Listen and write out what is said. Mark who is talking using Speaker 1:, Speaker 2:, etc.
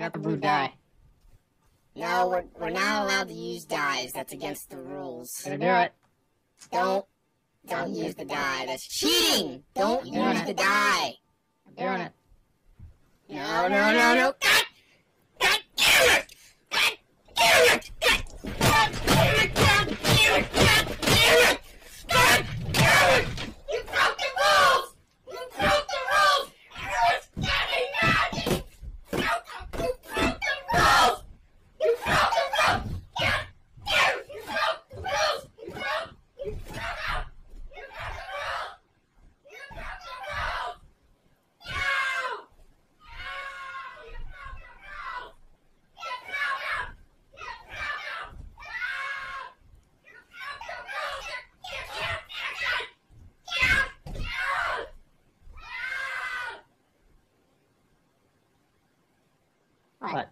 Speaker 1: got the blue dye.
Speaker 2: No, we're, we're not allowed to use dyes. That's against the rules.
Speaker 1: Gonna do it.
Speaker 2: Don't don't use the dye. That's cheating. Don't
Speaker 1: Doing
Speaker 2: use the dye.
Speaker 1: I'm doing it.
Speaker 2: No, no, no, no. God, God damn it! God damn it! God, God damn it! God damn it! God damn it! God damn it! You broke the rules! You broke the rules! Everyone's getting mad! You broke the, you broke the rules! You broke the rules! God damn it! You broke the rules! You broke, you broke out! You broke the rules! You broke the rules! No!
Speaker 1: What?